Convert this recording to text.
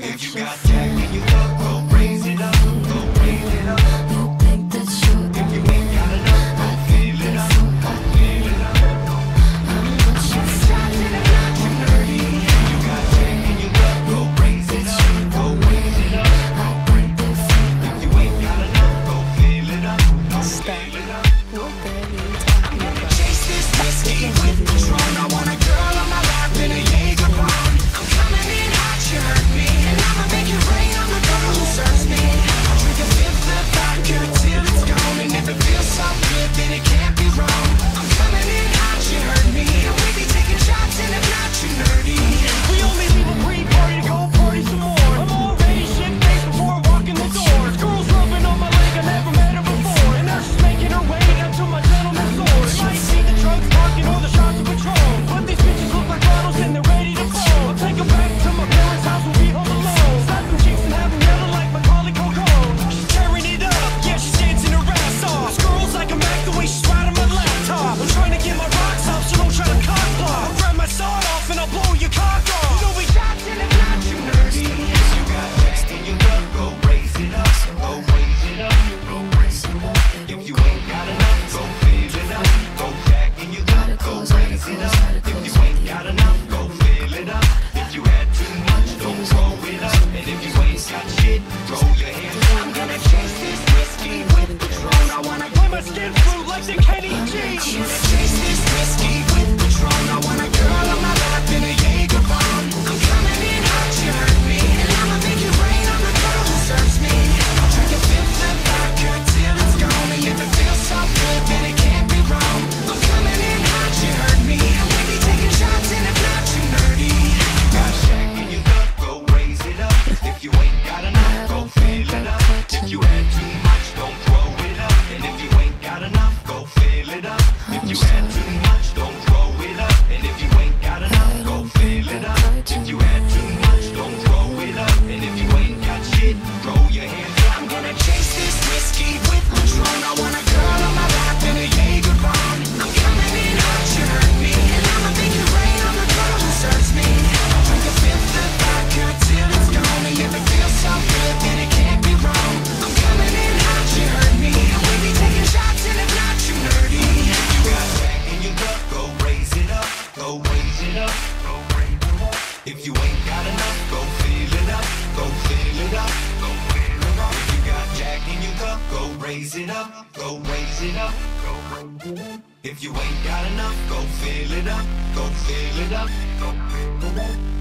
if you got that If you had too much, don't grow it up. And if you ain't got enough, go fill it up. If you had If you ain't got enough, go fill it up, go fill it up, go fill it up. If you got Jack in your cup, go raise it up, go raise it up, go raise it up. If you ain't got enough, go fill it up, go fill it up, go fill it up.